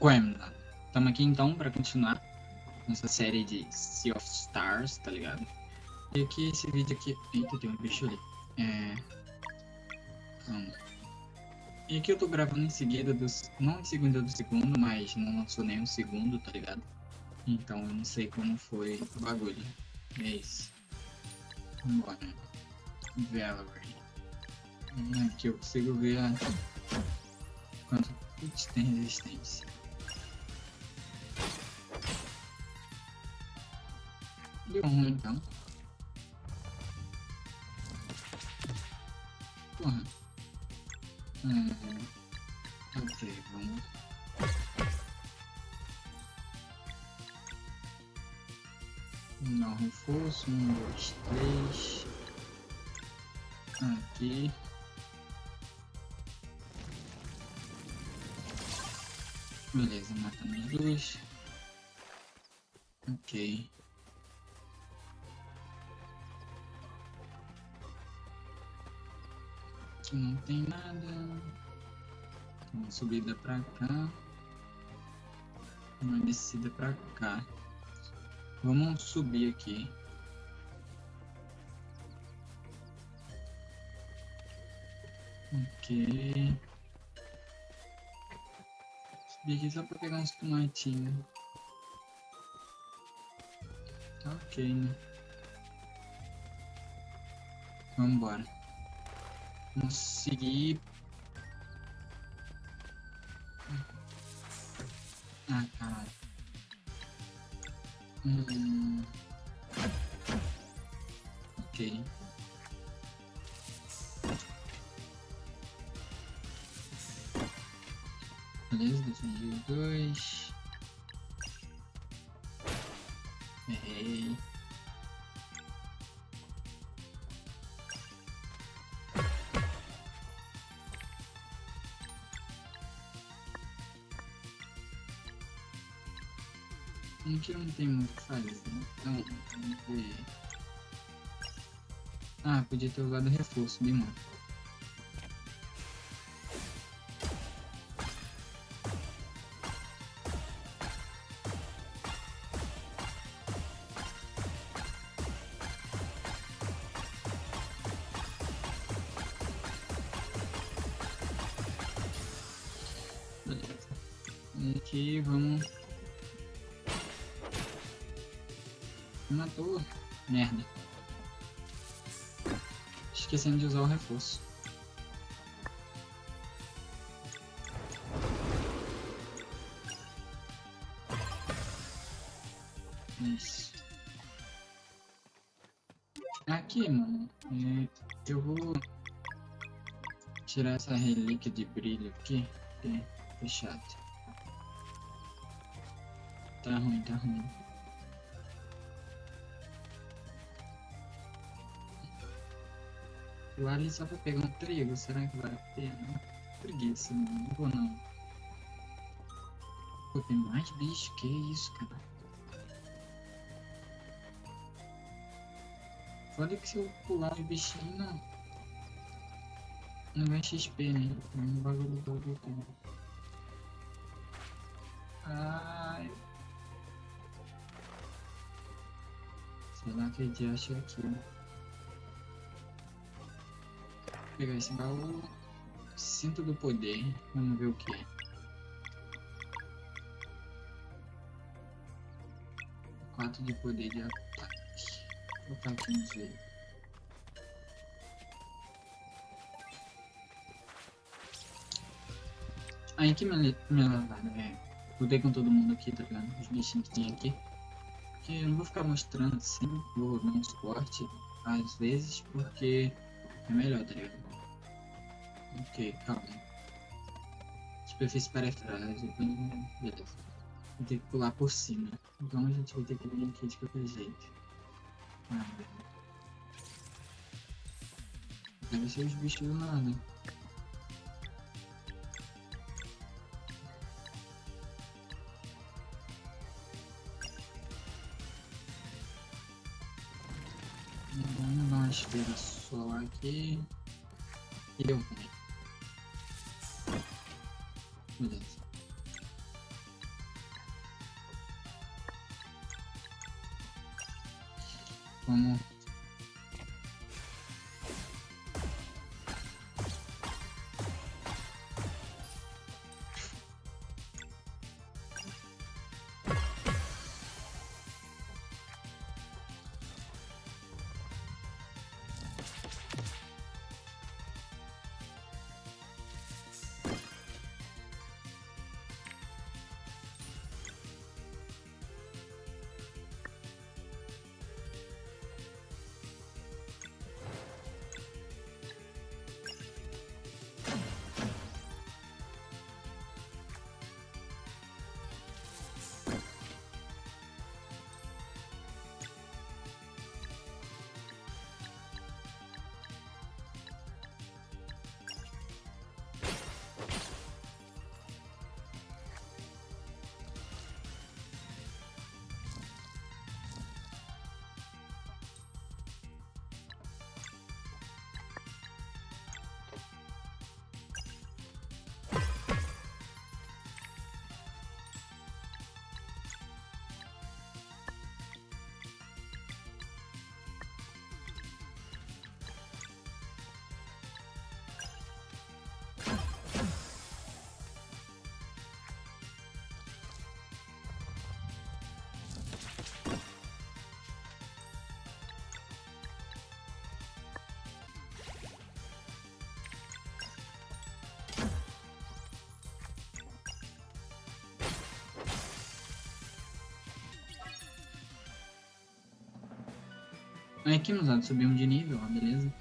Quemna. Estamos aqui então para continuar nossa série de Sea of Stars, tá ligado? E aqui esse vídeo aqui. Eita, tem um bicho ali. É. Calma. E aqui eu tô gravando em seguida dos. Não em seguida do segundo, mas não lançou nem o segundo, tá ligado? Então eu não sei como foi o bagulho. É isso. Vambora. Valerie. Aqui eu consigo ver a... quanto tem resistência. Então. Porra. Hum. Ok, vamos. Não, reforço. Um, dois, três. Aqui. Beleza, matamos dois. Ok. Aqui não tem nada. Uma subida pra cá. Uma descida pra cá. Vamos subir aqui. Ok. Subir aqui só pra pegar uns tomatinhos. Tá ok, né? Vambora. Vamos seguir. Ah, caralho. Hum. Ok. Beleza, defendi dois. Errei. Aqui não tem muito que fazer, então. Ah, podia ter usado reforço de. Isso. Aqui, mano. é, eu vou tirar essa relíquia de brilho aqui. que é chato. Tá ruim, tá ruim. Só pra pegar um trigo, será que vale a pena? Preguiça, não, não vou não. Pô, tem mais bicho, que isso, cara? Foda que se eu pular os bichinhos, não. Não vai XP, né? É um bagulho do bagulho. Ai. Sei lá que dia acha aqui, né? Pegar esse baú. Cinto do poder. Vamos ver o que é. 4 de poder de ataque. Vou colocar aqui no jeito. Aí que me, me lavada, velho. Lutei com todo mundo aqui, tá ligado? Os bichinhos que tem aqui. Porque eu não vou ficar mostrando assim, vou dar uns cortes às vezes, porque é melhor, tá ligado? Ok, calma. Superfície periférica, depois. Beleza. Vou ter que pular por cima. Então a gente vai ter que vir aqui de qualquer jeito. Ah. Deve ser os bichos do nada. Vamos dar uma cálculo lá que, que deu ruim. Beleza. Vamos Aqui, moçada, subimos de nível, ó, beleza?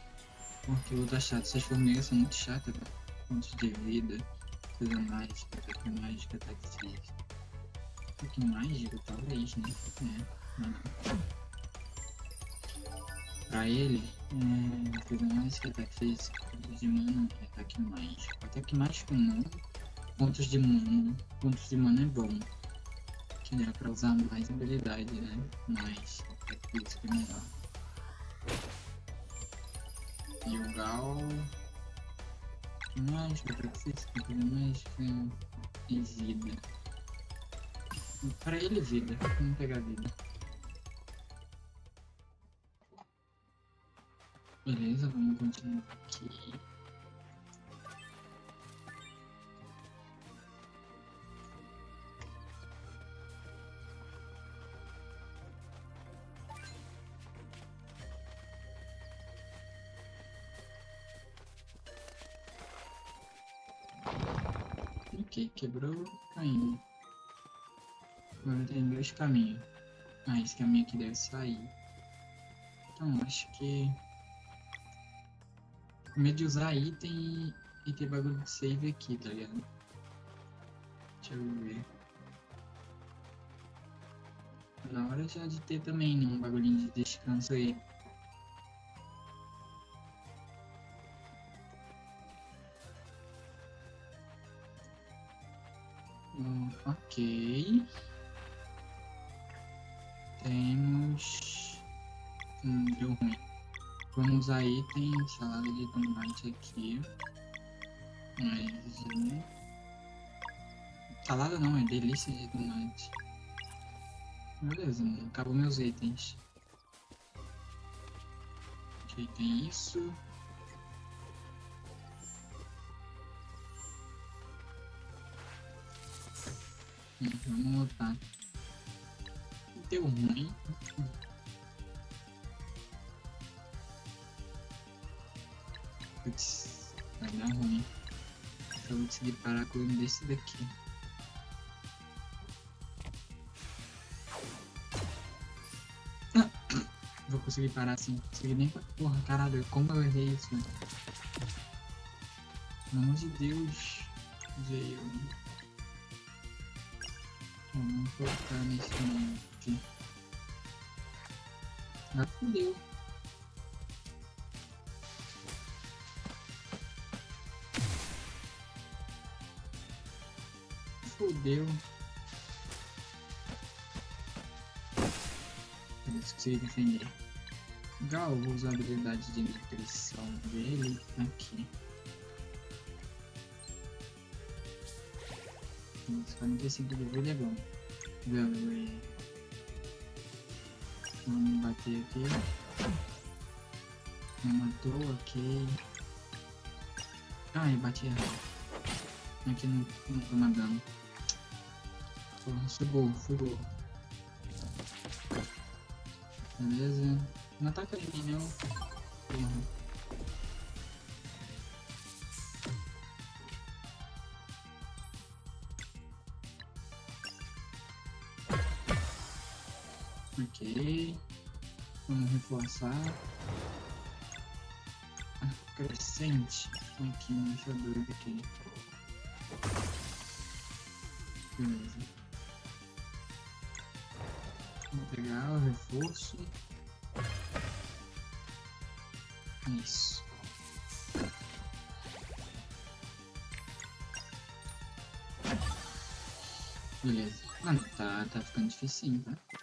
Porque luta chata, essas formigas são muito chatas, velho. Pontos de vida, coisa mágica, ataque mágica, ataque físico. Ataque mágico, talvez, né? É. Pra ele, é, coisa mágica, ataque físico, de mana, ataque mágico. Ataque mágico não, pontos de mana. Pontos de mana é bom. Que dá pra usar mais habilidade, né? Mas ataque físico é melhor. E o Gal. Mágica, praxística, mágica e vida. Pra ele, vida. Vamos pegar vida. Beleza, vamos continuar aqui. Quebrou, caindo. Agora tem dois caminhos. Ah, esse caminho aqui deve sair. Então, acho que... Com medo de usar item e, ter bagulho de save aqui, tá ligado? Deixa eu ver. Na hora já de ter também? Um bagulhinho de descanso aí. Ok. Temos. Hum, deu ruim. Vamos usar item, salada de tomate aqui. Mas. hum, Salada não, é delícia de tomate. Beleza. Acabou meus itens. Ok, tem isso. Vamos lutar. Deu ruim. Putz, vai dar ruim. Eu vou conseguir parar com um desse daqui. Ah, Vou conseguir parar assim. Consegui nem. Porra, caralho, como eu errei isso? Pelo amor de Deus. Veio. Vamos focar nesse nome aqui. Ah, fudeu. Fudeu. Eu consegui defender. Legal, vou usar a habilidade de nutrição dele aqui. 45 de vida é bom. Vamos ver. Vamos bater aqui. Me matou, ok. Ai, bati errado. Aqui não, não toma dano. Porra, foi gol. Beleza. Não ataca mim, não. Porra. Reforçar. Crescente. Aqui, deixa eu doido aqui. Beleza. Vou pegar o reforço. Isso. Beleza. Mano, tá, tá ficando difícil, tá?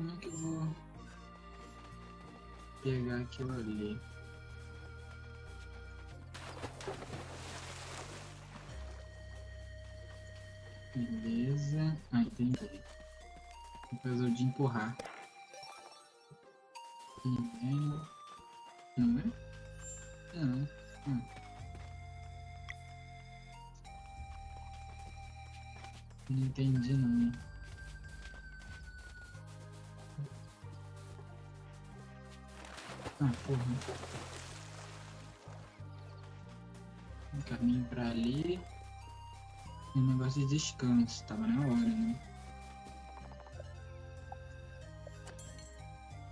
Como é que eu vou pegar aquilo ali? Beleza. Ah, entendi. Vou de empurrar. Negócio de descanso. Tava na hora, né?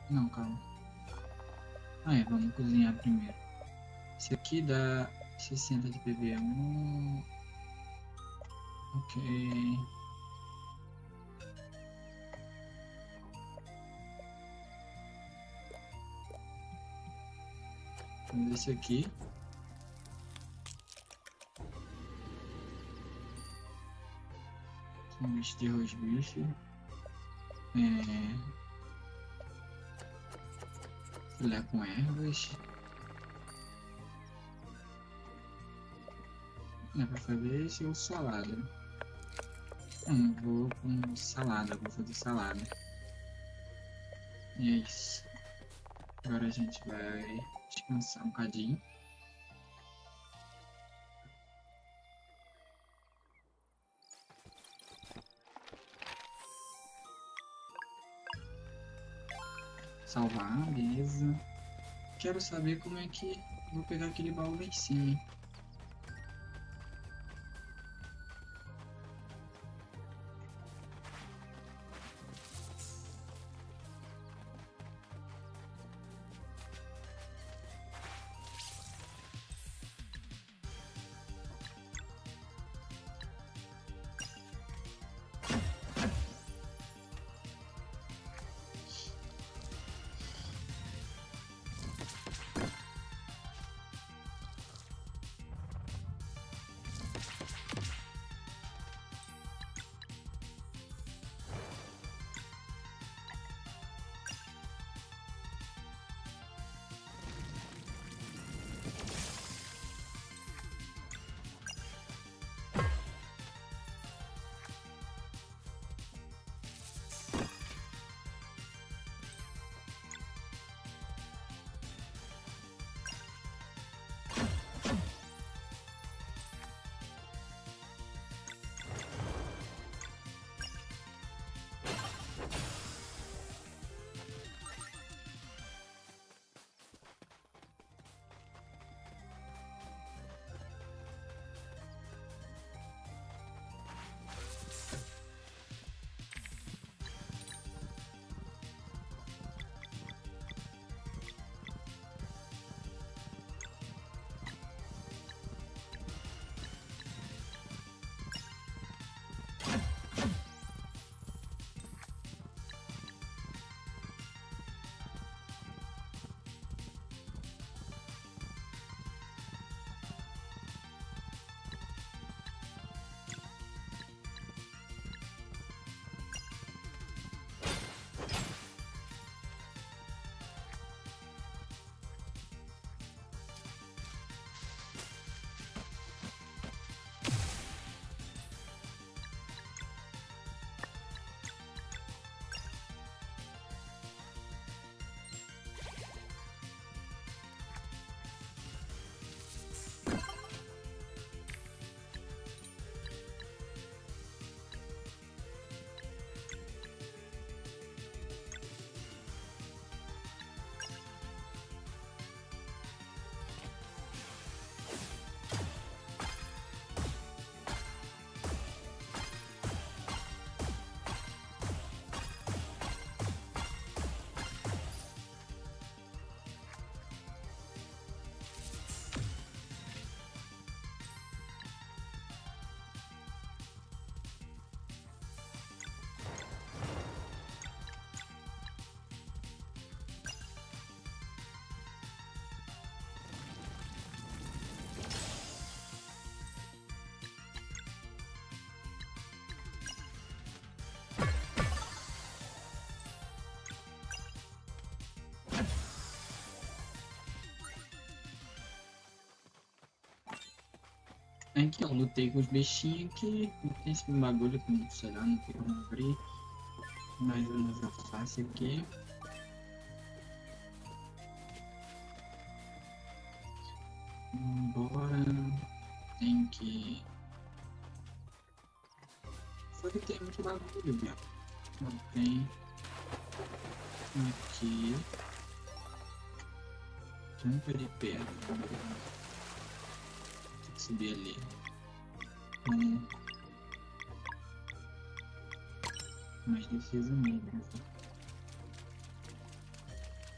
Não, calma. Ah, é, vamos cozinhar primeiro. Esse aqui dá 60 de PV1. Ok. Vamos esse aqui. Sanduíche de rosbife. É... Filé com ervas. É pra fazer esse ou salada. Não, vou com salada, vou fazer salada. E é isso. Agora a gente vai descansar um bocadinho. Salvar, beleza. Quero saber como é que vou pegar aquele baú lá em cima. Aqui, eu lutei com os bichinhos aqui. Tem esse bagulho que, sei lá, não tem como abrir. Mais umas alface aqui. Bora. Tem que. Foi que tem muito bagulho, viu? Não tem. Aqui. Tampa de pedra. Tem que subir ali. Um. Mais defesa negra.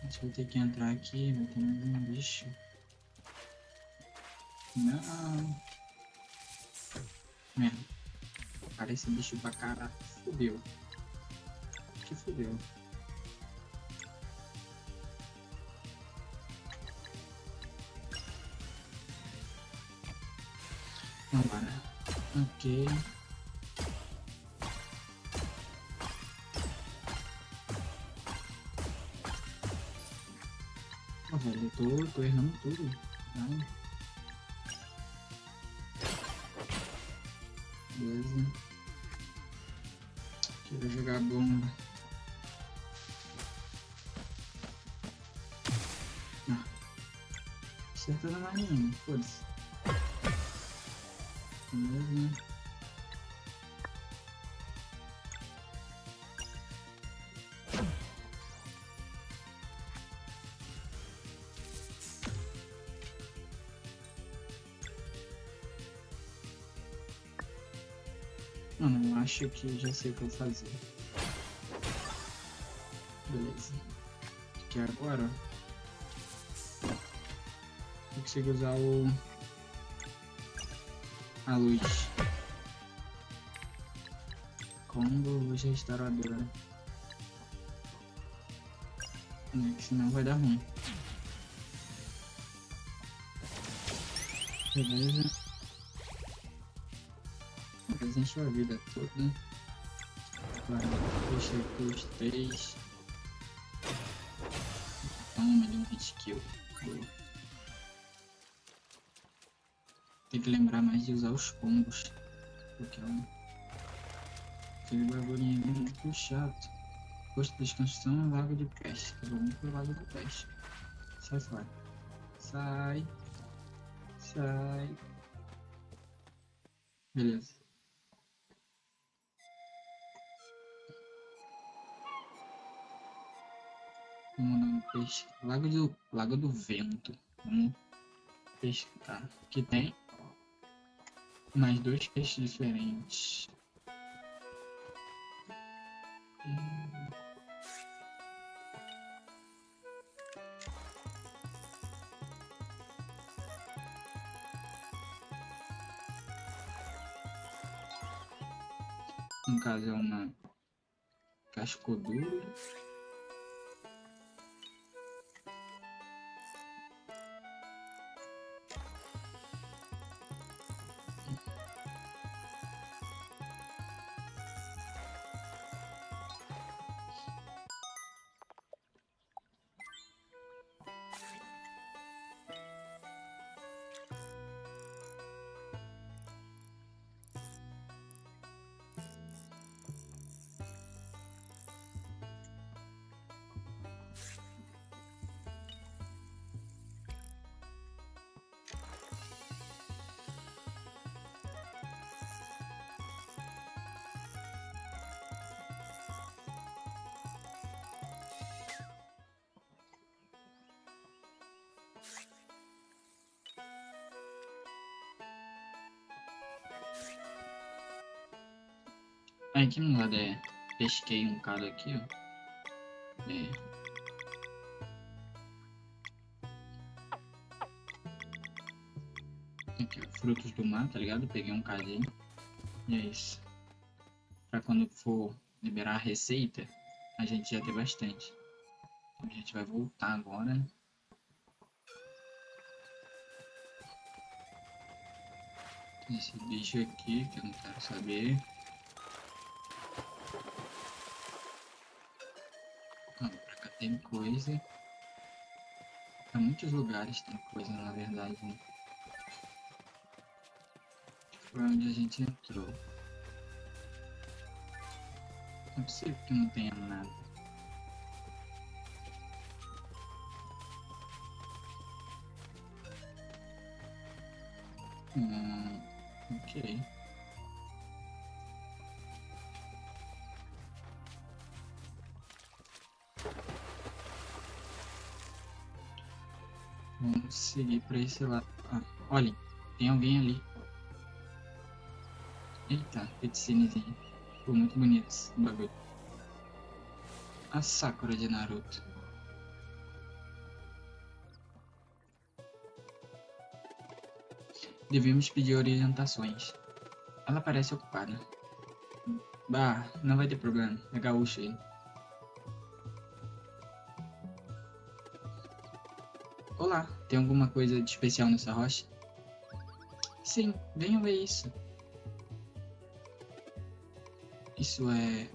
Acho que vou ter que entrar aqui, vai ter mais um bicho. Não. Merda. Parece bicho pra caralho. Fudeu. Que fudeu. Ok. Ó, velho, eu tô, tô errando tudo. Não. Beleza. Quero jogar bomba. Ah. Acertando mais nenhum, foda-se. Mano, eu acho que já sei o que eu fazer. Beleza. Que agora eu consigo usar o a luz. Combo luz restauradora. É que senão vai dar ruim. Beleza. Presente a vida toda. Agora deixa aqui os três. Toma de um hit kill. Boa. Tem que lembrar mais de usar os combos. Porque é um... aquele bagulhinho é muito chato. Posto de desconstrução é lago de peste. Muito pro lago de peste. Sai fora. Sai. Sai. Beleza. Vamos peixe. Lago do, Lago do Vento. Vamos pescar. Aqui tem mais dois peixes diferentes. Hum. No caso é uma cascoduro. Aqui no lado é. Pesquei um cara aqui, ó. É. Aqui, ó, frutos do mar, tá ligado? Peguei um cadinho. E é isso. Pra quando for liberar a receita, a gente já ter bastante. A gente vai voltar agora. Esse bicho aqui que eu não quero saber. Tem coisa. Pra muitos lugares tem coisa, na verdade. Né? Foi onde a gente entrou. Não é possível que não tenha nada. Hum, pra esse lado. Ah, olhem, tem alguém ali. Eita, cutscenezinha. Ficou muito bonito esse bagulho. A Sakura de Naruto. Devemos pedir orientações. Ela parece ocupada. Bah, não vai ter problema. É gaúcho aí. Olá, tem alguma coisa de especial nessa rocha? Sim, venham ver isso. Isso é.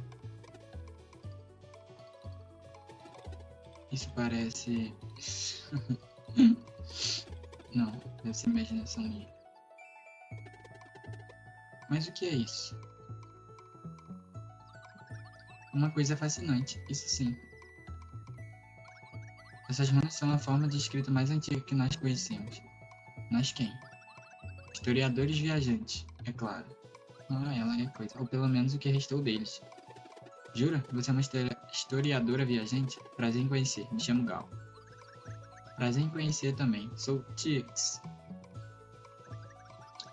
Isso parece. Não, deve ser imaginação minha. Mas o que é isso? Uma coisa fascinante, isso sim. Essas mãos são a forma de escrita mais antiga que nós conhecemos. Nós quem? Historiadores viajantes, é claro. Ah, ela é coisa. Ou pelo menos o que restou deles. Jura? Você é uma historiadora viajante? Prazer em conhecer. Me chamo Gal. Prazer em conhecer também. Sou Tix.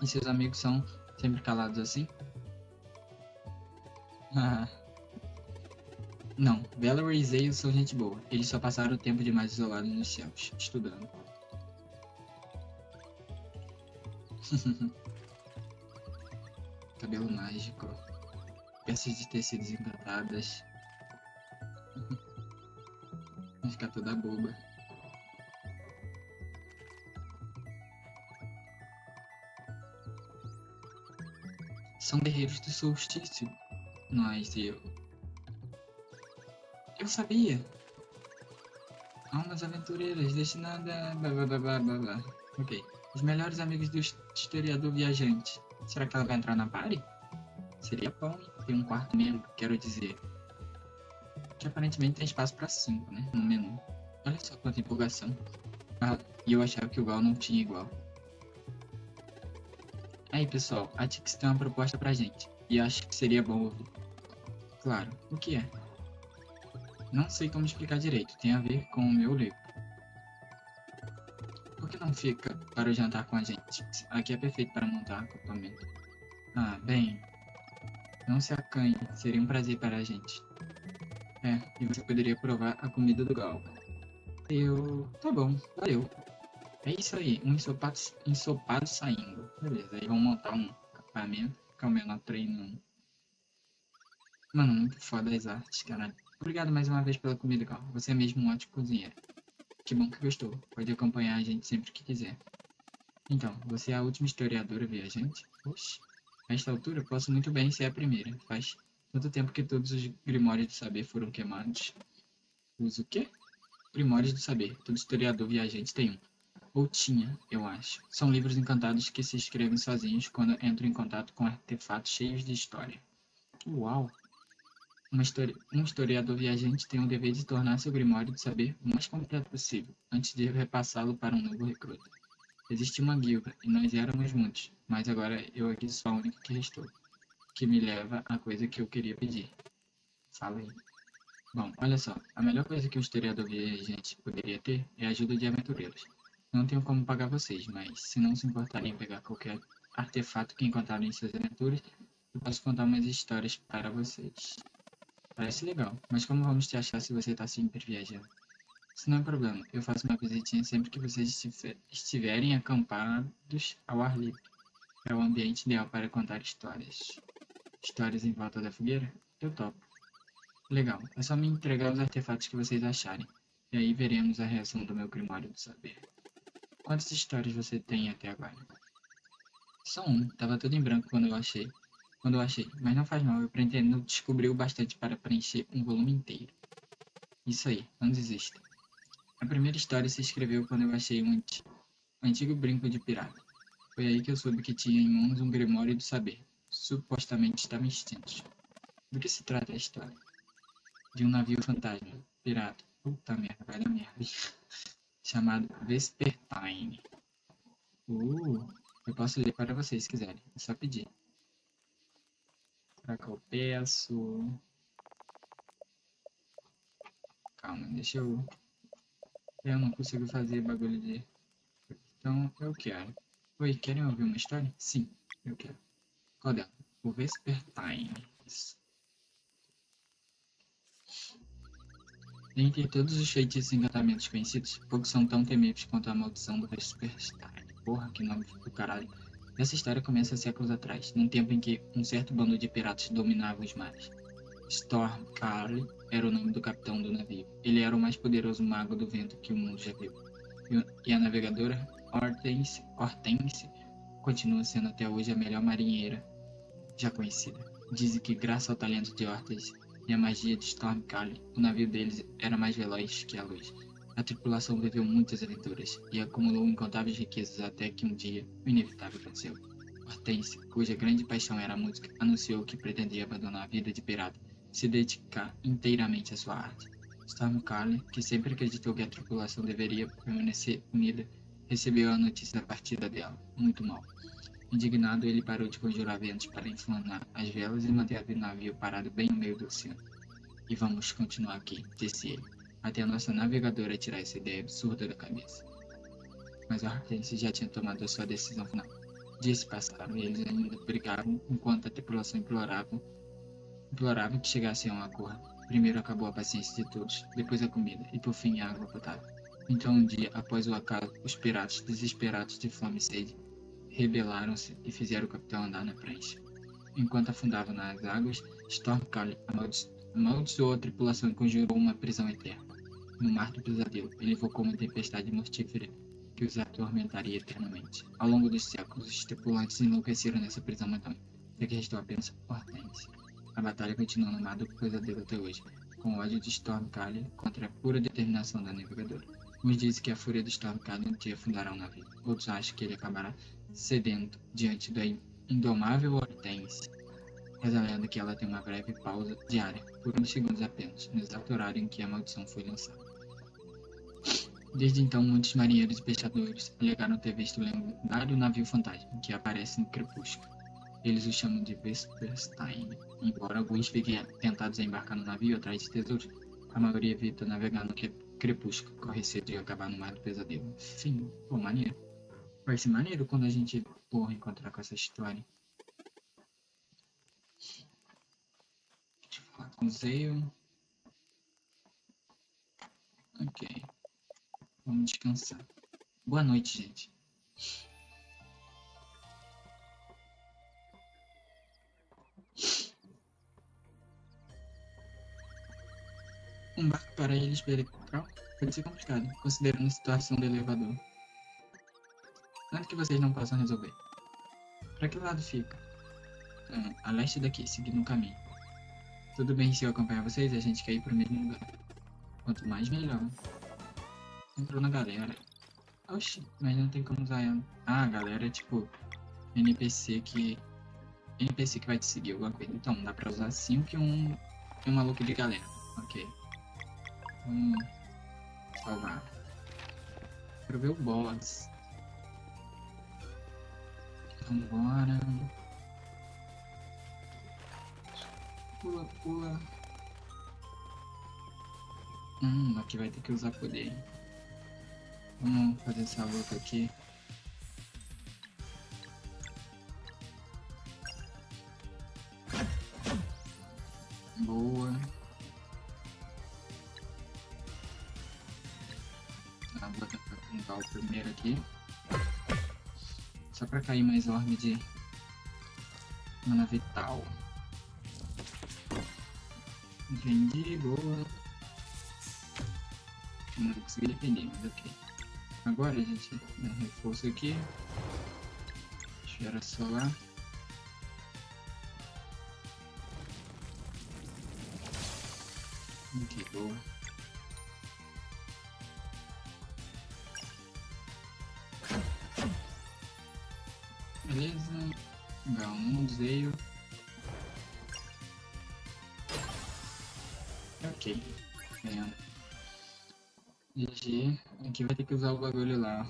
E seus amigos são sempre calados assim? Ah. Não, Valerie e Zale são gente boa. Eles só passaram o tempo demais isolados nos céus, estudando. Cabelo mágico. Peças de tecidos encantadas. Vai ficar toda boba. São guerreiros do solstício. Nós e eu. Eu sabia. Almas aventureiras destinadas. Blá, blá, blá, blá, blá. Ok. Os melhores amigos do historiador viajante. Será que ela vai entrar na party? Seria bom ter um quarto membro, quero dizer. Que aparentemente tem espaço para cinco, né? No menu. Olha só quanta empolgação. Ah, e eu achava que o Gal não tinha igual. Aí pessoal, a Tix tem uma proposta pra gente. E acho que seria bom ouvir. Claro, o que é? Não sei como explicar direito, tem a ver com o meu livro. Por que não fica para jantar com a gente? Aqui é perfeito para montar acampamento. Ah, bem. Não se acanhe, seria um prazer para a gente. É, e você poderia provar a comida do Gal. Eu. Tá bom, valeu. É isso aí, um ensopado, ensopado saindo. Beleza, aí vamos montar um acampamento, é o menor treino. Mano, muito foda as artes, caralho. Obrigado mais uma vez pela comida, Gal. Você é mesmo um ótimo cozinheiro. Que bom que gostou. Pode acompanhar a gente sempre que quiser. Então, você é a última historiadora viajante? Oxi. A esta altura, posso muito bem ser a primeira. Faz tanto tempo que todos os grimórios do saber foram queimados. Os o quê? Grimórios do saber. Todo historiador viajante tem um. Ou tinha, eu acho. São livros encantados que se escrevem sozinhos quando entram em contato com artefatos cheios de história. Uau! Um historiador viajante tem o dever de tornar seu grimório de saber o mais completo possível, antes de repassá-lo para um novo recruta. Existia uma guilda, e nós éramos muitos, mas agora eu aqui sou a única que restou. Que me leva à coisa que eu queria pedir. Fala aí. Bom, olha só, a melhor coisa que um historiador viajante poderia ter é a ajuda de aventureiros. Não tenho como pagar vocês, mas se não se importarem em pegar qualquer artefato que encontrarem em suas aventuras, eu posso contar umas histórias para vocês. Parece legal, mas como vamos te achar se você está sempre viajando? Isso não é problema, eu faço uma visitinha sempre que vocês estiverem acampados ao ar livre. É o ambiente ideal para contar histórias. Histórias em volta da fogueira? Eu topo. Legal, é só me entregar os artefatos que vocês acharem. E aí veremos a reação do meu grimório do saber. Quantas histórias você tem até agora? Só um, tava tudo em branco quando eu achei quando eu achei, mas não faz mal, eu pretendo descobrir o bastante para preencher um volume inteiro. Isso aí, não desista. A primeira história se escreveu quando eu achei um antigo brinco de pirata. Foi aí que eu soube que tinha em mãos um grimório do saber. Supostamente estava extinto. Do que se trata a história? De um navio fantasma, pirata, puta merda, vai dar merda, chamado Vespertine. Uh, eu posso ler para vocês se quiserem, é só pedir. Será que eu peço? Calma, deixa eu... Eu não consigo fazer bagulho de... Então, eu quero. Oi, querem ouvir uma história? Sim, eu quero. Qual dela? O Vespertine. Dentre todos os feitiços e encantamentos conhecidos, poucos são tão temíveis quanto a maldição do Vespertine. Porra, que nome do caralho. Essa história começa séculos atrás, num tempo em que um certo bando de piratas dominava os mares. Storm Carly era o nome do capitão do navio. Ele era o mais poderoso mago do vento que o mundo já viu. E a navegadora Hortense, Hortense continua sendo até hoje a melhor marinheira já conhecida. Dizem que, graças ao talento de Hortense e à magia de Stormcalli, o navio deles era mais veloz que a luz. A tripulação viveu muitas aventuras e acumulou incontáveis riquezas até que um dia o inevitável aconteceu. Hortense, cuja grande paixão era a música, anunciou que pretendia abandonar a vida de pirata e se dedicar inteiramente à sua arte. Stormcalli, que sempre acreditou que a tripulação deveria permanecer unida, recebeu a notícia da partida dela, muito mal. Indignado, ele parou de conjurar ventos para inflamar as velas e manter o navio parado bem no meio do oceano. E vamos continuar aqui, disse ele, até a nossa navegadora tirar essa ideia absurda da cabeça. Mas a Hortense já tinha tomado a sua decisão final. Dias passaram e eles ainda brigavam enquanto a tripulação implorava, implorava que chegasse a um acordo. Primeiro acabou a paciência de todos, depois a comida e por fim a água potável. Então, um dia após o acaso, os piratas, desesperados de fome e sede, rebelaram-se e fizeram o capitão andar na prancha. Enquanto afundava nas águas, Stormcall amaldiçoou a tripulação e conjurou uma prisão eterna. No mar do pesadelo, ele invocou uma tempestade mortífera que os atormentaria eternamente. Ao longo dos séculos, os tripulantes enlouqueceram nessa prisão medonha, até que restou apenas Hortense. A batalha continua no mar do pesadelo até hoje, com ódio de Stormcall contra a pura determinação da navegadora. Uns dizem que a fúria do Stormcall um dia afundará o navio. Outros acham que ele acabará cedendo diante da indomável Hortense. Lenda que ela tem uma breve pausa diária, por uns segundos apenas, no exato horário em que a maldição foi lançada. Desde então, muitos marinheiros e pescadores alegaram ter visto o lendário navio fantasma que aparece no crepúsculo. Eles o chamam de Vesperstein. Embora alguns fiquem tentados a embarcar no navio atrás de tesouros, a maioria evita navegar no crepúsculo, corre cedo e acabar no mar do pesadelo. Fim, pô, maneiro. Ser maneiro quando a gente, porra, encontrar com essa história. Deixa eu falar com o Zeio. Ok. Vamos descansar. Boa noite, gente. Um barco para eles vertical pode ser complicado, considerando a situação do elevador. Nada que vocês não possam resolver. Para que lado fica? Ah, a leste daqui, seguindo o caminho. Tudo bem se eu acompanhar vocês, a gente quer ir para o mesmo lugar. Quanto mais, melhor. Entrou na galera. Oxi, mas não tem como usar ela. Ah, galera é tipo NPC que. NPC que vai te seguir alguma coisa. Então, dá pra usar assim que um, um maluco de galera. Ok. Vamos salvar. Quero ver o boss. Vambora. Pula, pula. Hum, aqui vai ter que usar poder. Vamos fazer essa luta aqui. Boa. Ah, vou tentar o primeiro aqui. Só pra cair mais orbe de mana vital. Entendi, boa. Não consegui defender, mas ok. Agora, gente, dá reforço aqui. Esfera solar. Ok, boa. Beleza. H1, Zeio. Ok. É. GG. Aqui vai ter que usar o bagulho lá.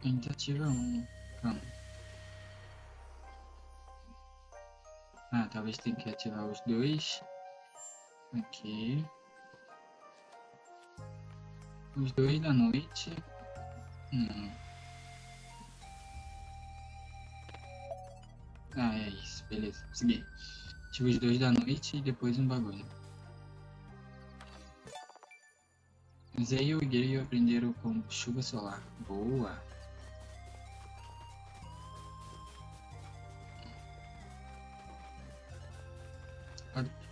Tentativa 1. Talvez tenha que ativar os dois. Aqui. Os dois da noite. Hum. Ah, é isso. Beleza. Segui. Ativa os dois da noite e depois um bagulho. Zeio e Gale aprenderam com chuva solar. Boa.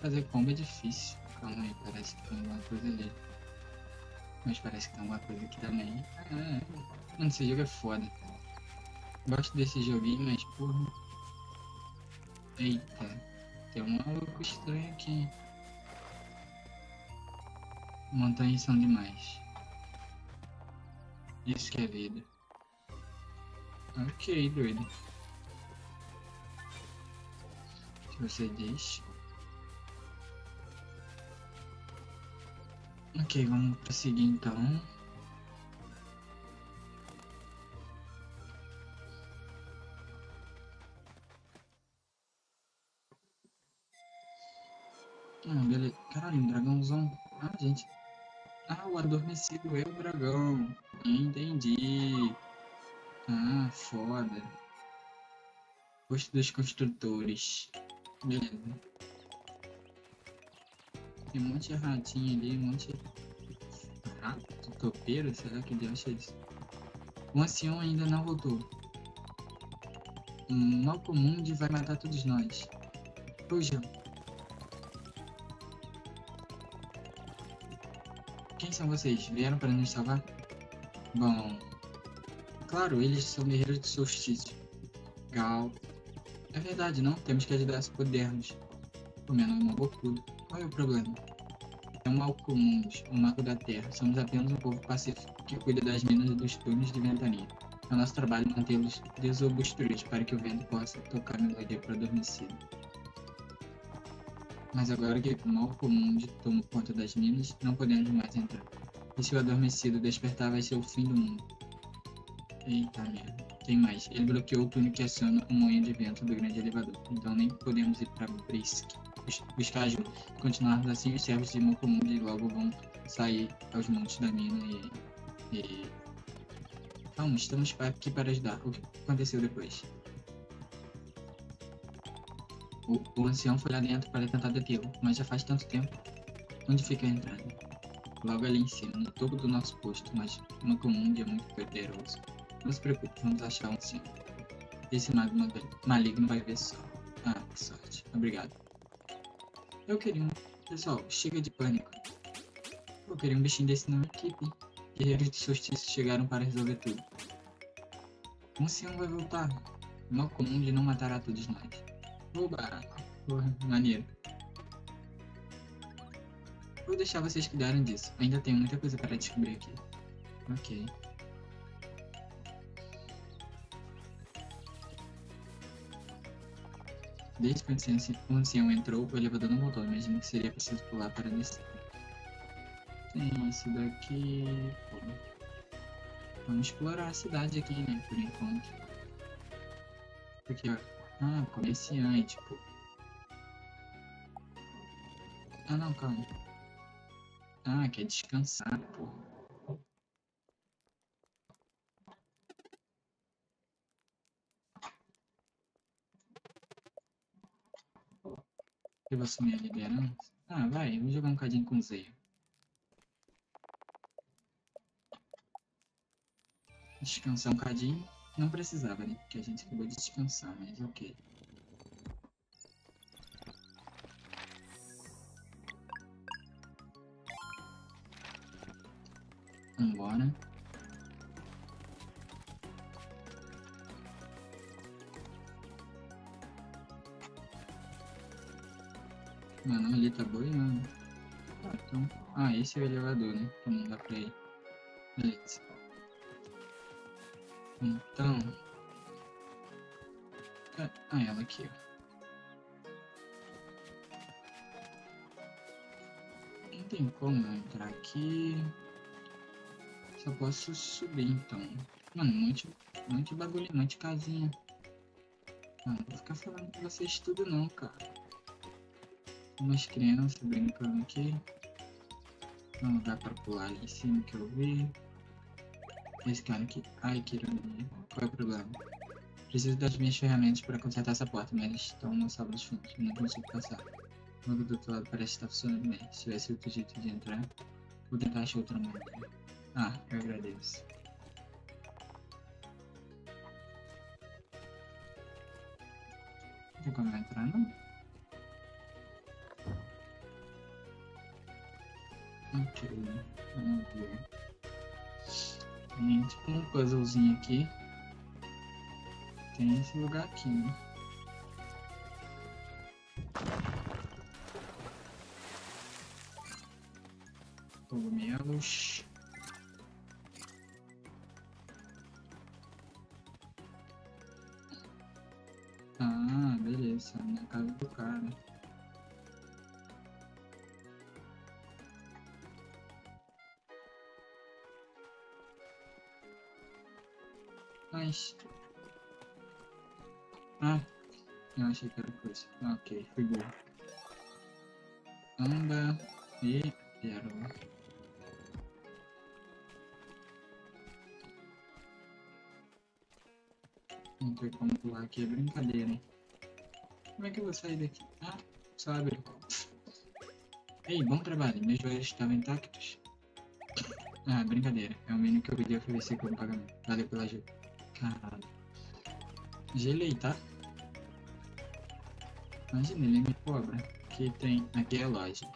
Fazer combo é difícil. Calma aí, parece que tem alguma coisa ali. Mas parece que tem alguma coisa aqui também. Ah, mano, esse jogo é foda. Gosto desse joguinho, mas porra. Eita, tem um maluco estranho aqui. Montanhas são demais. Isso que é vida. Ok, doido. Se você diz. Ok, vamos prosseguir então. Ah, beleza. Caralho, um dragãozão. Ah, gente. Ah, o adormecido é o dragão. Entendi. Ah, foda. Gosto dos construtores. Beleza. Tem um monte de ratinho ali, um monte de rato, topeiro, será que deu é isso? O ancião ainda não voltou. Um mal comum de vai matar todos nós. Fujam. Quem são vocês? Vieram para nos salvar? Bom... Claro, eles são guerreiros de solstício. Gal. É verdade, não? Temos que ajudar se pudermos. Comendo uma bocuda. Qual é o problema? É um mal comum, o mago da terra. Somos apenas um povo pacífico que cuida das minas e dos túneis de ventania. É nosso trabalho mantê-los desobstruídos para que o vento possa tocar a melodia para adormecido. Mas agora que o mal comum toma conta das minas, não podemos mais entrar. E se o adormecido despertar, vai ser o fim do mundo. Eita merda. Tem mais. Ele bloqueou o túnel que aciona o moinho de vento do grande elevador. Então nem podemos ir para Brisk. Buscar ajuda. Continuarmos assim, os servos de mal comum de logo vão sair aos montes da mina e... e... Estamos aqui para ajudar. O que aconteceu depois? O, o ancião foi lá dentro para tentar detê-lo, mas já faz tanto tempo. Onde fica a entrada? Logo ali em cima, no topo do nosso posto, mas uma comum é muito poderoso. Não se preocupe, vamos achar um sim. Esse mago maligno vai ver só. Ah, que sorte. Obrigado. Eu queria um... Pessoal, chega de pânico. Eu queria um bichinho desse na minha equipe. Guerreiros de solstício chegaram para resolver tudo. O ancião vai voltar. Mal comum de não matar a todos nós. Oba! Porra, maneiro. Vou deixar vocês cuidarem disso. Ainda tem muita coisa para descobrir aqui. Ok. Desde que o ancião entrou, o elevador não voltou. Imagino que seria preciso pular para descer. Tem isso daqui. Vamos explorar a cidade aqui, né? Por enquanto. Porque, ó. Ah, comerciante, pô. Ah, não, calma. Ah, quer descansar, pô. Eu vou assumir a liderança. Ah, vai, vamos jogar um cadinho com o Zeio. Descansar um cadinho. Não precisava, né? Porque a gente acabou de descansar, mas ok. Vambora. Mano, ali tá boiando. Ah, então... ah, esse é o elevador, né? Então não dá pra ir. Beleza. Então... Ah, ela aqui, ó. Não tem como entrar aqui. Só posso subir, então. Mano, monte de bagulho, de casinha. Mano, não vou ficar falando com vocês tudo não, cara umas crianças brincando aqui. Um lugar para pular ali em cima que eu vi. Esse cara aqui. Ai, que ironia. Qual é o problema? Preciso das minhas ferramentas para consertar essa porta, mas estão na sala dos fundos. Não consigo passar. O do outro lado parece estar funcionando bem. Se tivesse outro jeito de entrar, vou tentar achar outra maneira. Ah, eu agradeço. Não tem como entrar, não? Ok, vamos ver. Tem um puzzlezinho aqui. Tem esse lugar aqui, né? Ok, fui bom. Amba e pérola. Não tem como pular aqui, é brincadeira, hein? Como é que eu vou sair daqui? Ah, só abre. Ei, bom trabalho, meus joelhos estavam intactos. Ah, brincadeira. É o mínimo que eu podia oferecer como pagamento. Valeu pela ajuda. Caralho. Gelei, tá? Imagina, ele me cobra. Aqui tem. Aqui é a loja.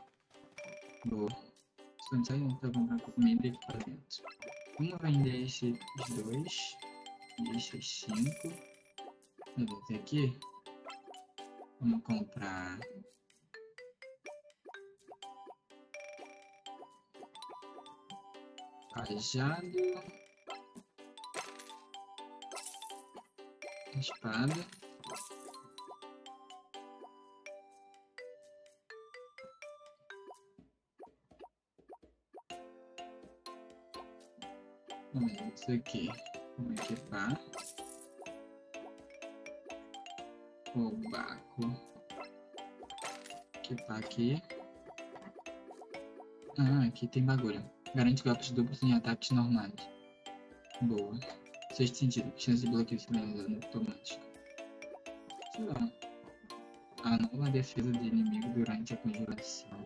Não sair, pra comprar comida e equipamentos. Vamos vender esses dois. Esses cinco. Beleza, aqui. Vamos comprar. Cajado. espada. Isso aqui. Vamos equipar. O Baco. Equipar aqui. Ah, aqui tem bagulho. Garante golpes duplos em ataques normais. Boa. Sexto sentido. Chance de bloqueio sinalizando automático. Sei lá. Anula a defesa de inimigo durante a conjuração.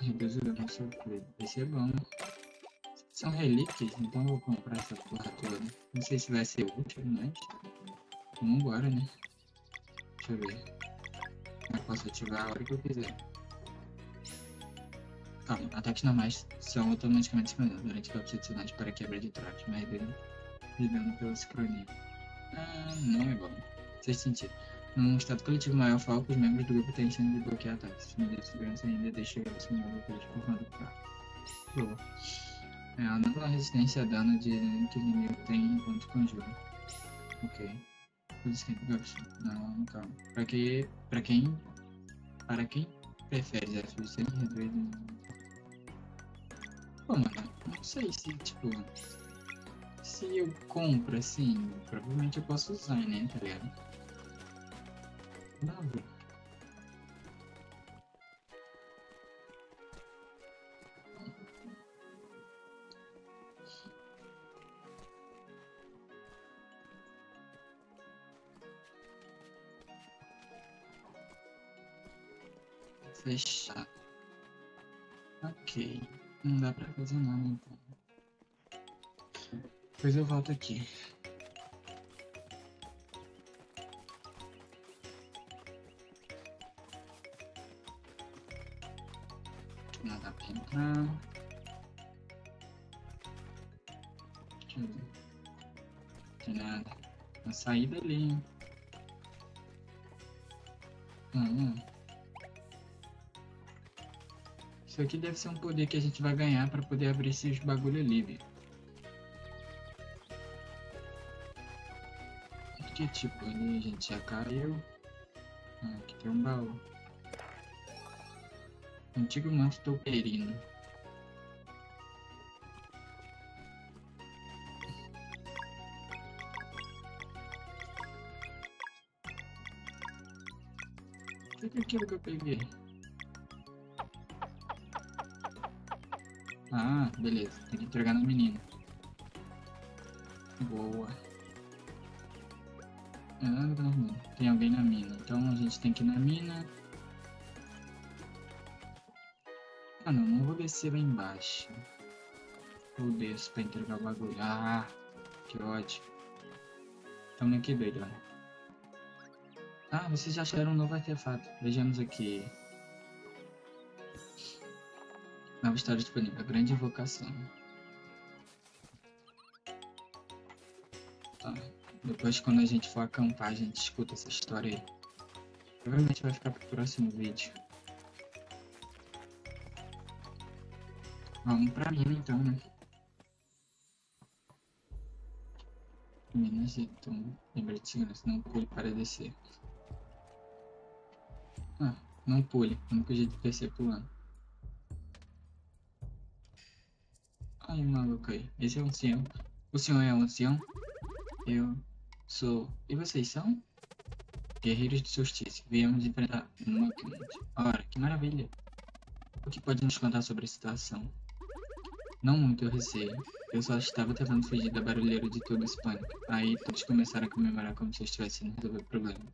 Reduz o dano sofrido. Esse é bom. São relíquias, então eu vou comprar essa porra toda. Não sei se vai ser útil, mas... Vambora, né? Deixa eu ver. Eu posso ativar a hora que eu quiser. Calma, ataques normais são automaticamente disponíveis durante golpes adicionais para quebra de traves, mas lidando pela sincronia. Ah, não é bom. Faz sentido. Num estado coletivo maior, foco, os membros do grupo têm chance de bloquear ataques. Se de segurança ainda deixa o seu bloqueio por conta do. Boa. É, a nova resistência a dano de que o inimigo tem enquanto conjura. Ok. Não, calma. Pra, que, pra quem. Para quem prefere desafios sem reduzir Pô, mano, não sei se, tipo. Se eu compro assim, provavelmente eu posso usar, né? Tá ligado? Vamos Fechar. Ok. Não dá pra fazer nada então. Depois eu volto aqui. Não dá pra entrar. Ver. Não tem nada. A saída ali, hein? Isso aqui deve ser um poder que a gente vai ganhar pra poder abrir esses bagulho velho. Que tipo, ali a gente já caiu. Ah, aqui tem um baú. Antigo manto toupeirino. O que é aquilo que eu peguei? Beleza. Tem que entregar no menino. Boa. Ah. Tem alguém na mina. Então a gente tem que ir na mina. Ah, não. Não vou descer lá embaixo. Vou descer pra entregar o bagulho. Ah, que ótimo. Tamo aqui, olha. Ah, vocês já acharam um novo artefato. Vejamos aqui. Nova história disponível. Grande invocação. Tá. Depois, quando a gente for acampar, a gente escuta essa história aí. Provavelmente vai ficar pro próximo vídeo. Vamos pra mina então, né? Minas de Tom. Lembra de segurança, não pule para descer. Ah, não pule. O único jeito de descer pulando. Ai, maluco aí. Esse é um ancião. O senhor é um ancião? Eu sou. E vocês são? Guerreiros de Solstício. Viemos enfrentar uma cliente. Ora, que maravilha. O que pode nos contar sobre a situação? Não muito, eu receio. Eu só estava tentando fugir da barulheira de todo esse pânico. Aí todos começaram a comemorar como se eu estivesse indo resolver o problema.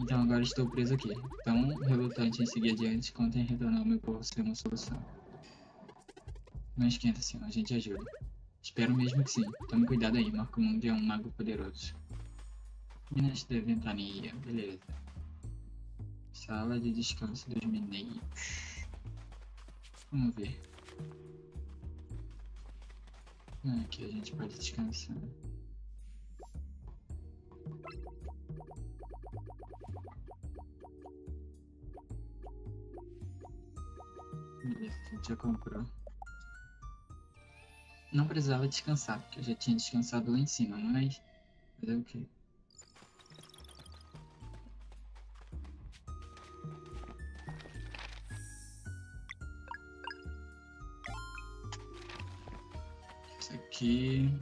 Então agora estou preso aqui. Tão relutante em seguir adiante quanto em retornar ao meu povo sem uma solução. Não esquenta, senhor. A gente ajuda. Espero mesmo que sim. Tome cuidado aí. Marco Mundo é um mago poderoso. Minas de Ventania. Beleza. Sala de descanso dos mineiros. Vamos ver. Ah, aqui a gente pode descansar. Beleza, a gente já comprou. Não precisava descansar, porque eu já tinha descansado lá em cima, mas. Fazer o quê? Isso aqui.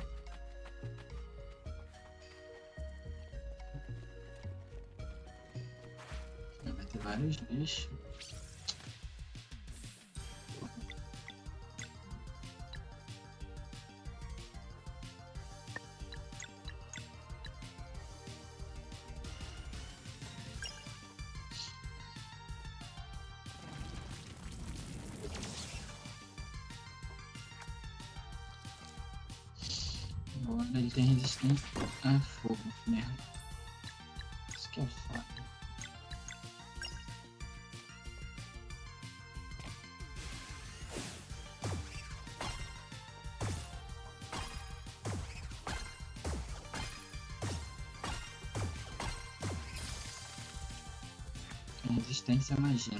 Vai ter vários bichos. Tem resistência a fogo, merda. Isso que é foda. Resistência à magia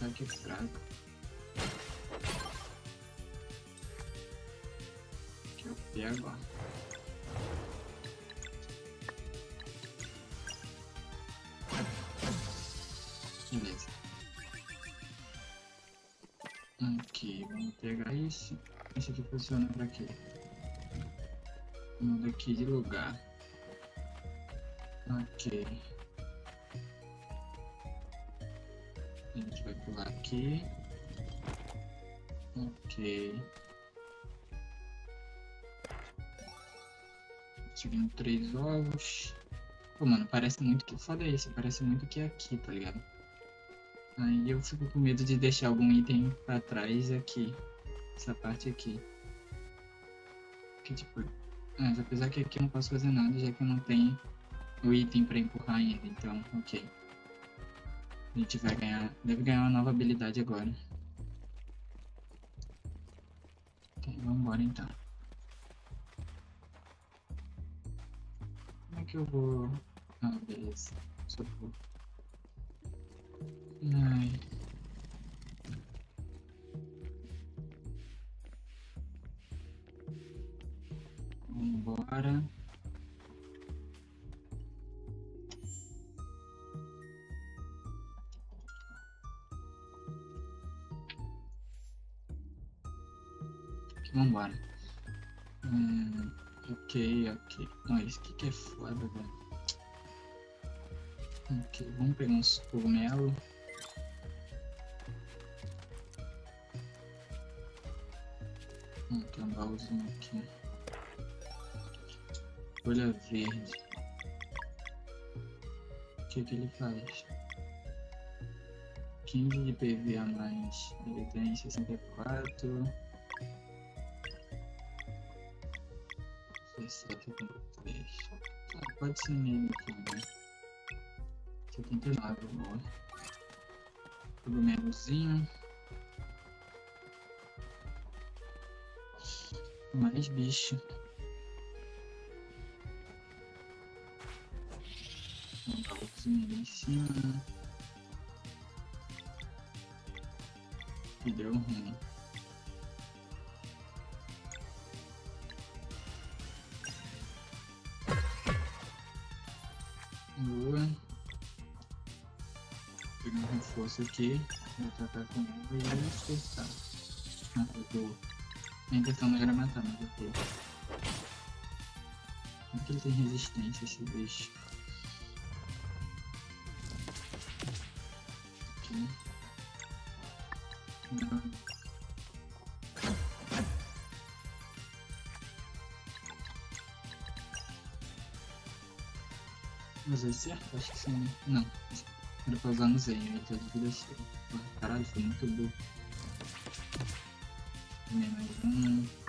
ataque fraco. Que eu pego. Beleza. Ok, vamos pegar esse. Esse aqui funciona pra quê? Muda aqui de lugar. Ok. Aqui. Ok. Tirando três ovos. Pô, mano, parece muito que. Foda isso, parece muito que é aqui, tá ligado? Aí eu fico com medo de deixar algum item pra trás aqui. Essa parte aqui. Que tipo. Mas apesar que aqui eu não posso fazer nada, já que eu não tenho o item pra empurrar ainda. Então, ok. A gente vai ganhar. Deve ganhar uma nova habilidade agora. Ok, vambora então. Como é que eu vou. Ah, beleza. Socorro. Ai. Vambora. Vambora. Hum, ok, ok. Não, isso aqui que é foda, velho. Ok, vamos pegar uns cogumelos. Hum, tem um baúzinho aqui. Folha verde. O que que ele faz? 15 de PV a mais. Ele tem 64. 63. Ah, pode ser nele aqui, né? 79, boa. Cogumelozinho. Mais bicho. Um baúzinho ali em cima. E deu ruim. Reforço aqui. Vou atacar com ele e acertar. Ah, eu tô. Minha intenção não era mas eu tô. Como que ele tem resistência esse bicho? Aqui. Não. Usei certo? Acho que sim. né? Não. Pra usar no Zen, ele tá de vida cheia. Caralho, foi muito mais um.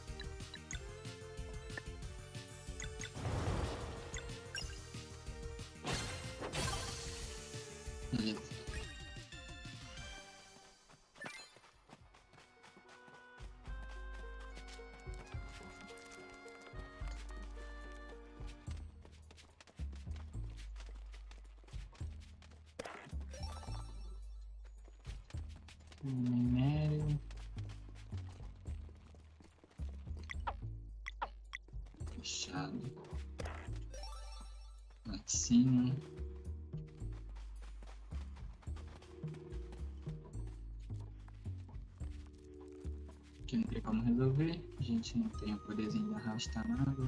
Gente não tem o poderzinho de arrastar nada.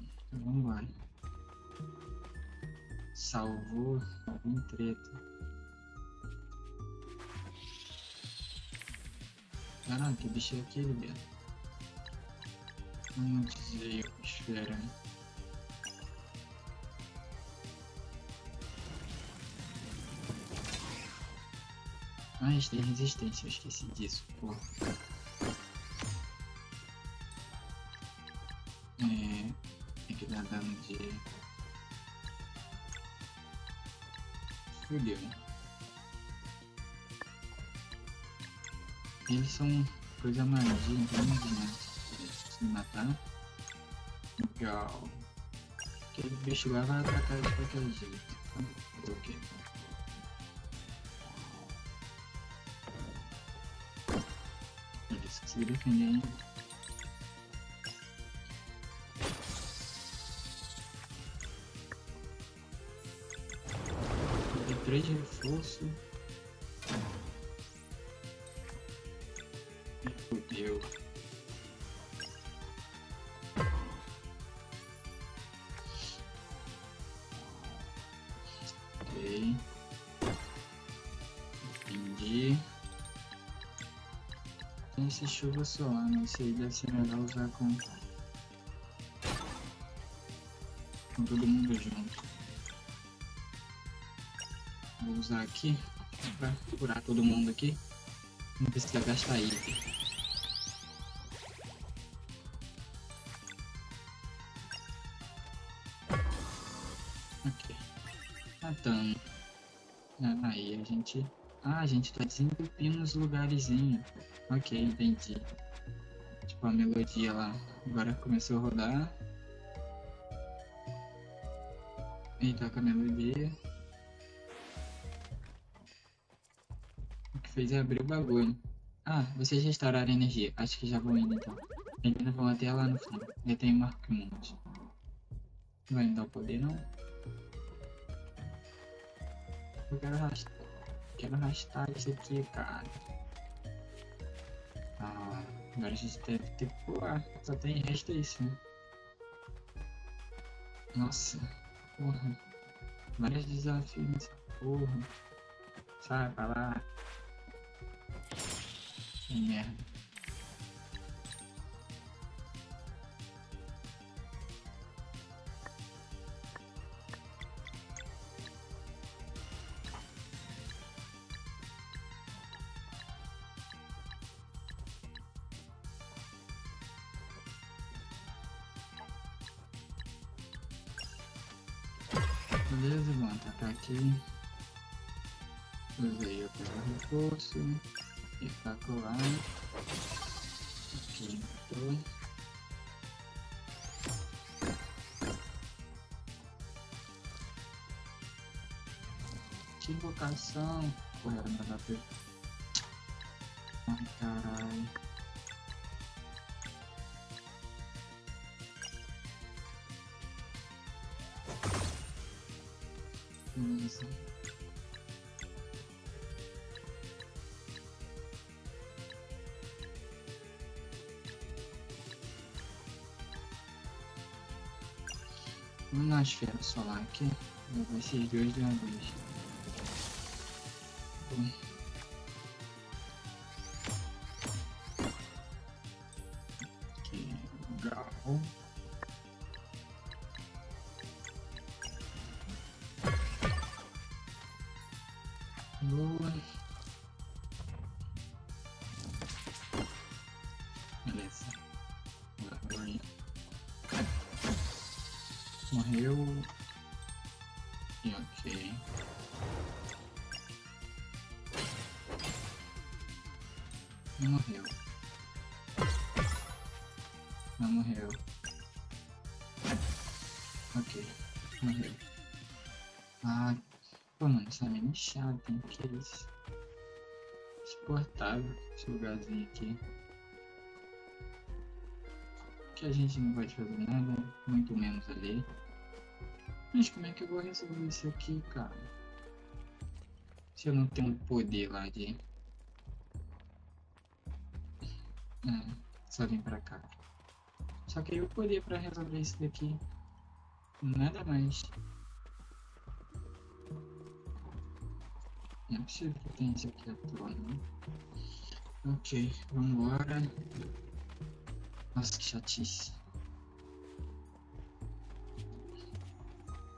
Então vamos embora. Salvou algum treta. Caralho, que bicho é aquele, velho? Não dizer, espera. Eles têm resistência, eu esqueci disso, pô. É. Tem que dar dano de. Fudeu. Eles são coisa magia, então não adianta se matar. Legal. Aquele bicho lá vai atacar de qualquer jeito. Ok. Eles defender ainda. Tem três reforços. Me fudeu. Esse chuva solar, né? Esse aí deve ser melhor usar com. Com todo mundo junto. Vou usar aqui pra curar todo mundo aqui. Não precisa gastar item. Ok. matando. Ah, aí a gente. Ah, a gente tá desentupindo os lugarzinhos. Ok, entendi. Tipo a melodia lá. Agora começou a rodar. E toca a melodia. O que fez é abrir o bagulho. Ah, vocês restauraram a energia. Acho que já vou indo então. Ainda vão até lá no fundo. Já tem um arquimonte. Não vai me dar o poder não? Eu quero arrastar. Quero arrastar isso aqui, cara. Agora a gente ter que pular. Só tem resto isso, né? Nossa, porra. Vários desafios nessa porra. Sai pra lá. Que merda. Aqui. Usei o reforço. E. Aqui, matou. Que invocação! Era melhor ter. Ai, caralho. Vamos na esfera solar aqui. Ver esses dois de uma vez. Bom. Chata, hein? Que? Insuportável esse lugarzinho aqui. Que a gente não pode fazer nada, muito menos ali. Mas como é que eu vou resolver isso aqui, cara? Se eu não tenho poder lá de. É, só vim pra cá. Só que o poder pra resolver isso daqui. Nada mais. Não é possível que tenha isso aqui à né? Ok, vambora. Nossa, que chatice.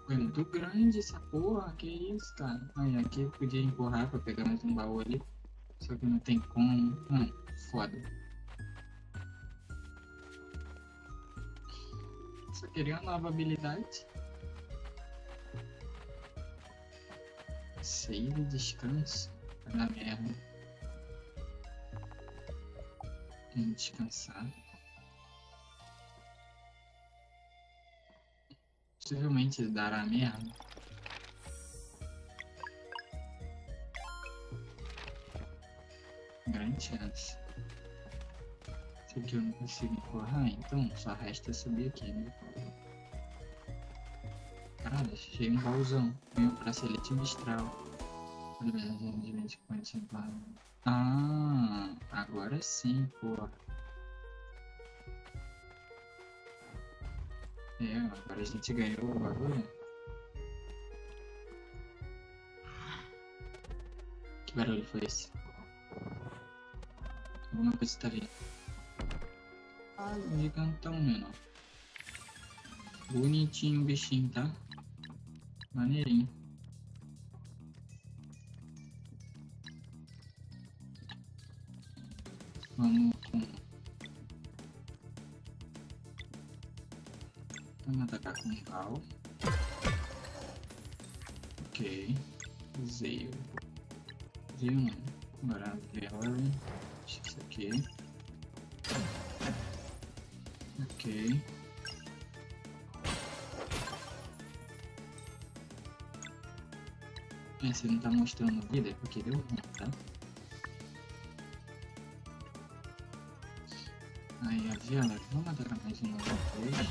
Foi muito grande essa porra, que isso, cara? Aí, aqui eu podia empurrar pra pegar mais um baú ali. Só que não tem como. Hum, foda. Só queria uma nova habilidade. Save descanso. Dar merda. Tem descansar. Possivelmente dará merda. Grande chance. Isso aqui eu não consigo empurrar, então só resta subir aqui, né? Caralho, achei um baúzão. Veio um bracelete mistral. Ah, agora sim, porra. É, agora a gente ganhou o bagulho. Que barulho foi esse? Alguma coisa tá vindo. Ah, um gigantão menor. Bonitinho o bichinho, tá? Maneirinho. Vamos com. Vamos atacar com cal. Ok. Zeio. Zeio não. Agora Valerie. Isso aqui. Ok. É, você não tá mostrando vida é porque deu ruim, tá? Aí a Viola, vamos matar mais uma vez.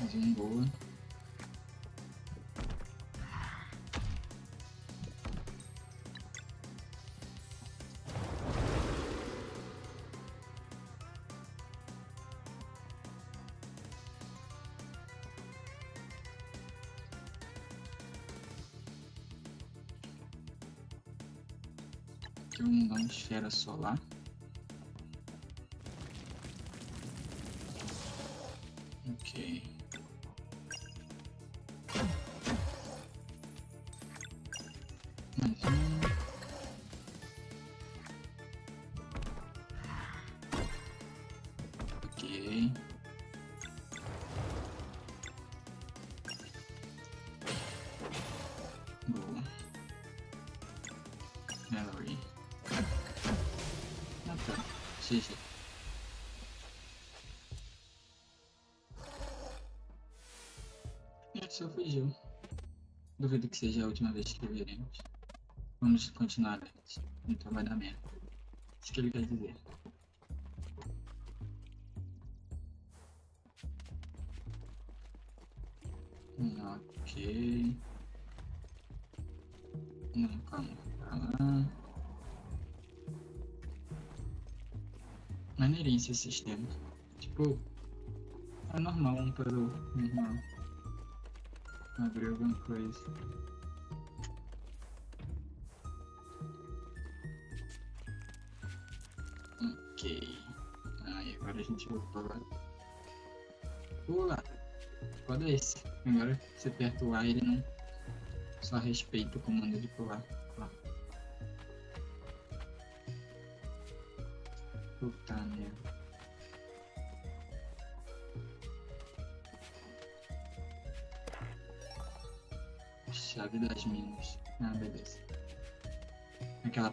Mais um boa. Aqui vamos dar uma esfera solar. Só fugiu. Duvido que seja a última vez que veremos. Vamos continuar antes. Então vai dar merda. Isso que ele quer dizer. Hum, Ok. Não, calma. Pra lá. Maneirinho esse sistema. Tipo, é normal um puzzle normal. Abrir alguma coisa. Ok. Aí agora a gente vai pular. Pula! Pode esse. Agora você aperta o A ele não só respeita o comando de pular.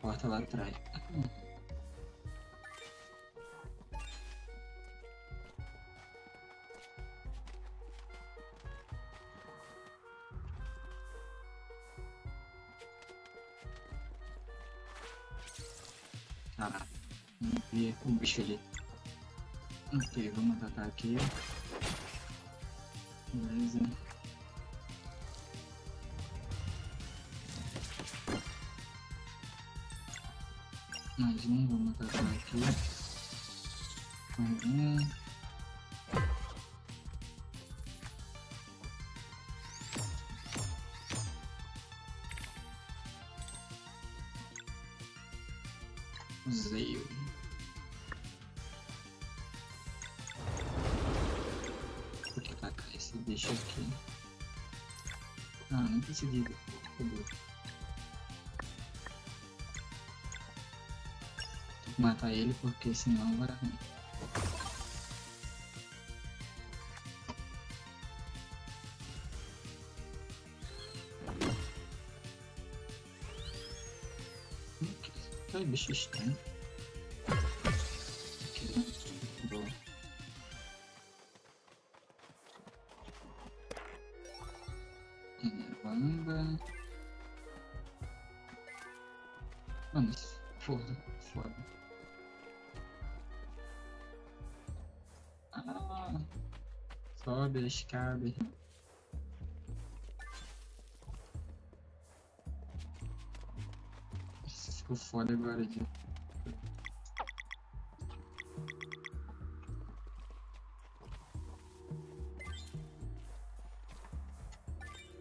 Porta lá atrás. Caraca. Não vi o bicho ali. Ok, vamos atacar aqui. Beleza. Mais um, vamos atacar aqui. Mais um. Zeio. Que atacar esse bicho aqui. Ah, não consegui. Fodeu. Matar ele porque senão vai ruim. Que bicho estranho. Escada. Isso ficou foda agora, de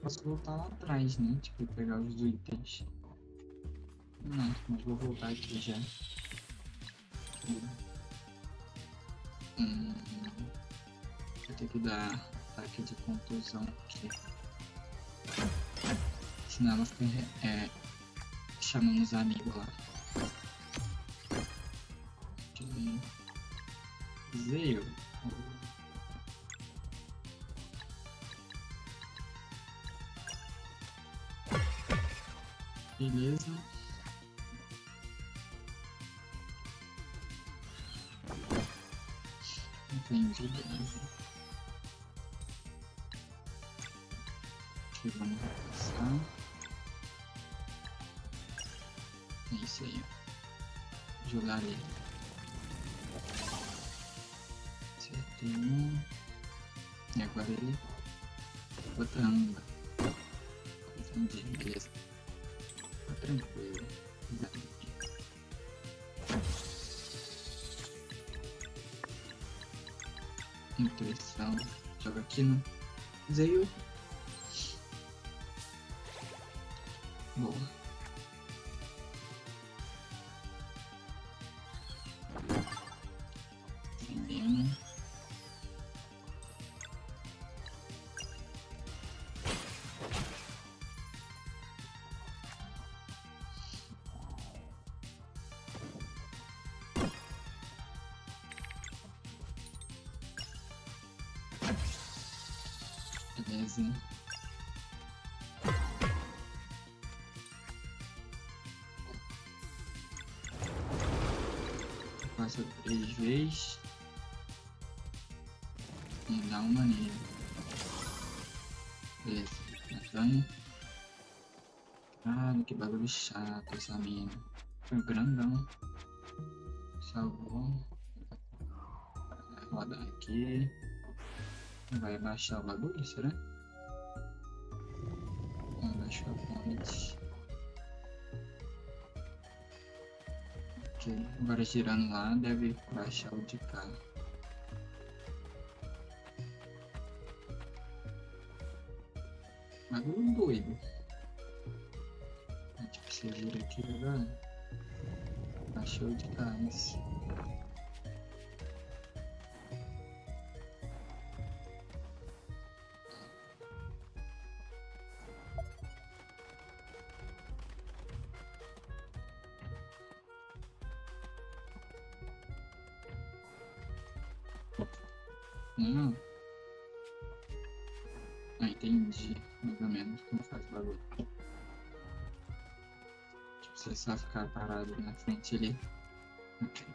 Posso voltar lá atrás, né? Tipo, pegar os itens. Não, mas vou voltar aqui já. Hum, ter que dar ataque de contusão aqui. Senão ela fica é, chamando os amigos lá. Aqui vamos passar. É isso aí. Jogar ali. Acertei um. E agora ele. Botando. Entendi, beleza. Tá tranquilo. Intuição. Joga aqui no Zeio. Boa. Dá uma nele. Beleza. Montanha. Cara, que bagulho chato essa mina. Foi grandão. Salvou. Vai rodar aqui. Vai baixar o bagulho, será? Vai baixar o ponte. Ok, agora girando lá deve baixar o de cá. Bagulho doido. A gente precisa girar aqui agora. Baixou o de isso. Não. Ah, entendi. Ou menos como faz o bagulho. Tipo, você só ficar parado na frente ali. Ok.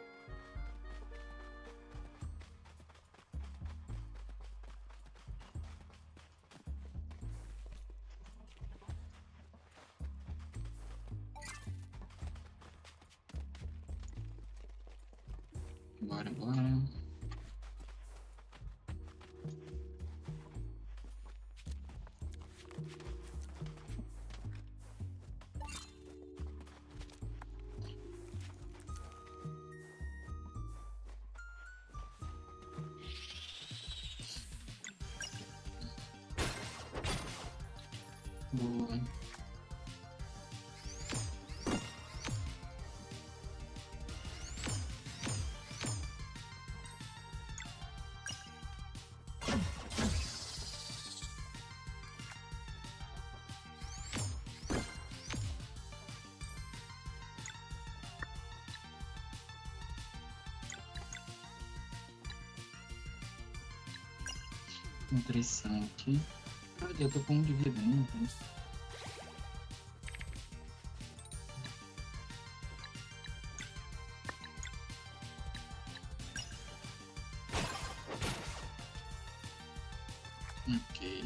Aqui. Olha, eu tô com um de vida ainda. Ok.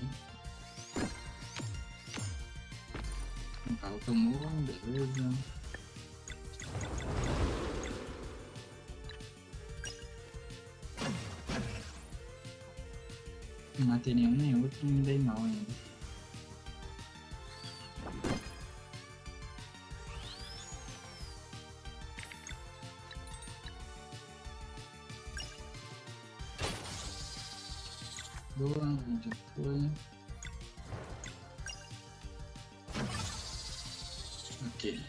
O Paulo tomou, beleza. Matei nenhum nem outro e me dei mal ainda. Boa, onde foi? Ok.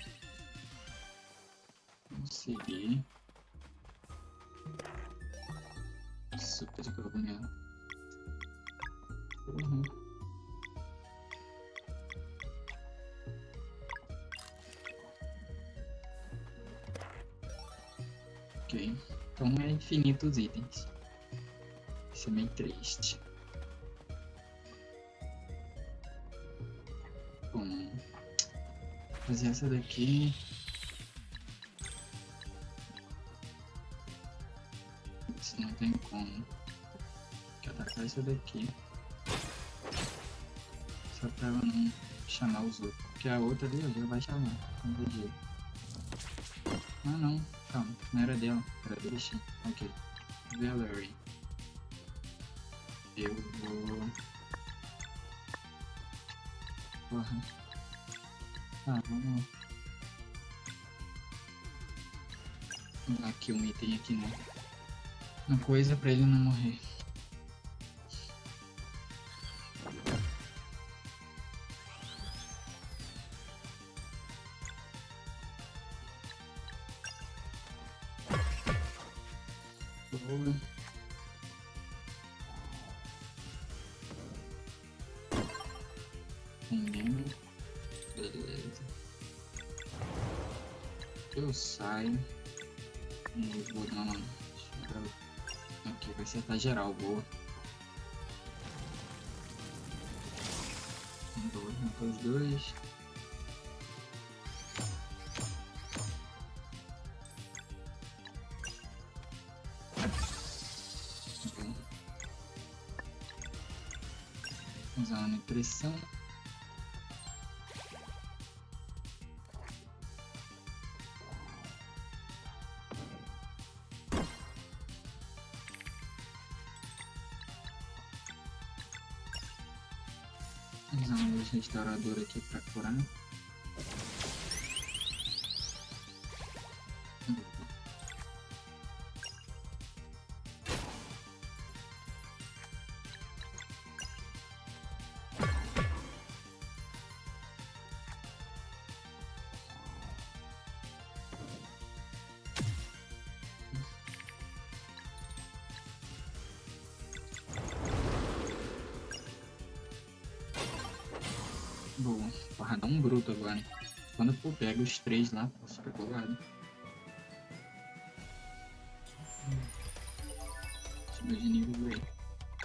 Vamos seguir. Super cogumelo. Uhum. Ok. Então é infinito os itens. Isso é meio triste. Bom. fazer essa daqui. Isso não tem como. Quer atacar essa daqui. Só pra ela não chamar os outros. Porque a outra ali já vai chamar. Não tem jeito. Ah não, calma. Não era dela. Era do. Ok. Valerie. Eu vou. Porra. Ah, vamos. Vamos dar aqui um item aqui, né? Uma coisa pra ele não morrer. Acertar geral, boa. Boa, matou os dois. Ok. Usar uma impressão. Usar uma luz restauradora aqui pra curar. Boa. Bruto agora. Quando eu pego os três lá, pô, fica colado. Subir de nível aí.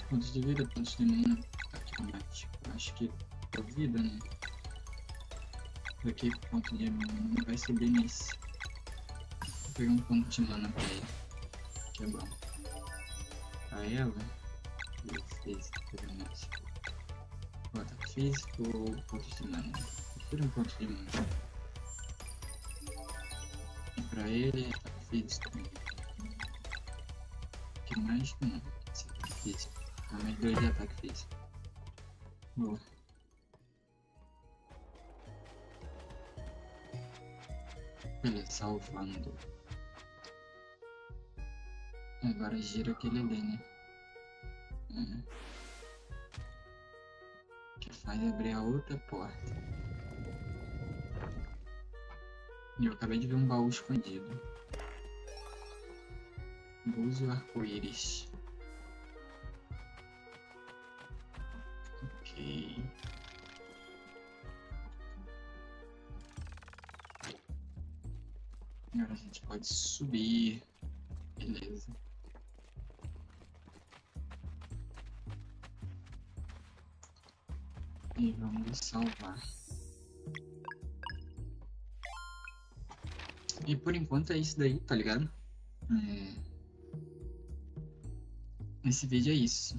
Quantos de vida? Quantos de mana? Aqui combate. Acho que a vida, né? Aqui ponto de mana não vai subir nesse. Vou pegar um ponto de mana pra ele. Que é bom. Pra ela. Defesa, pelo menos. Bota físico ou pontos de mana? Um ponto de mana. E pra ele, ataque físico. Que mais? Não. Esse ataque físico. Dá mais dois de ataque físico. Boa. Beleza, salvando. Agora gira aquele ali, né? Uhum. Que faz abrir a outra porta. Eu acabei de ver um baú escondido. Buzo arco-íris. Ok. Agora a gente pode subir. Beleza. E vamos salvar. E por enquanto é isso daí, tá ligado? É... Esse vídeo é isso.